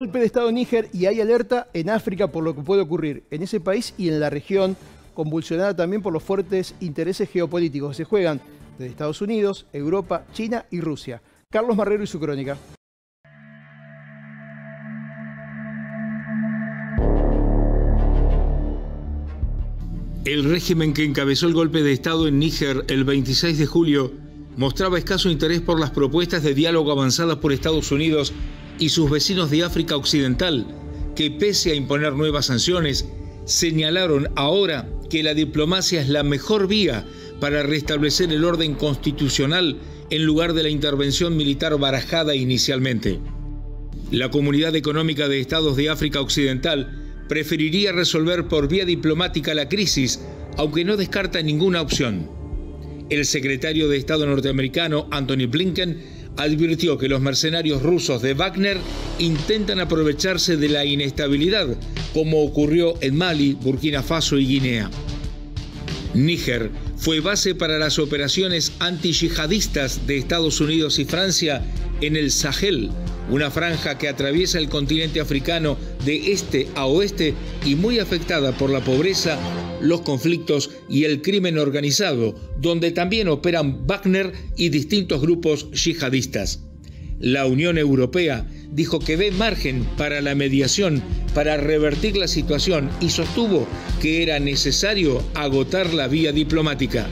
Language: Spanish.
golpe de Estado en Níger y hay alerta en África por lo que puede ocurrir en ese país y en la región, convulsionada también por los fuertes intereses geopolíticos que se juegan de Estados Unidos, Europa, China y Rusia. Carlos Marrero y su crónica. El régimen que encabezó el golpe de Estado en Níger el 26 de julio mostraba escaso interés por las propuestas de diálogo avanzadas por Estados Unidos y sus vecinos de África Occidental, que pese a imponer nuevas sanciones, señalaron ahora que la diplomacia es la mejor vía para restablecer el orden constitucional en lugar de la intervención militar barajada inicialmente. La Comunidad Económica de Estados de África Occidental preferiría resolver por vía diplomática la crisis, aunque no descarta ninguna opción. El secretario de Estado norteamericano, Anthony Blinken, advirtió que los mercenarios rusos de Wagner intentan aprovecharse de la inestabilidad, como ocurrió en Mali, Burkina Faso y Guinea. Níger fue base para las operaciones anti-yihadistas de Estados Unidos y Francia en el Sahel, una franja que atraviesa el continente africano de este a oeste y muy afectada por la pobreza, los conflictos y el crimen organizado, donde también operan Wagner y distintos grupos yihadistas. La Unión Europea dijo que ve margen para la mediación para revertir la situación y sostuvo que era necesario agotar la vía diplomática.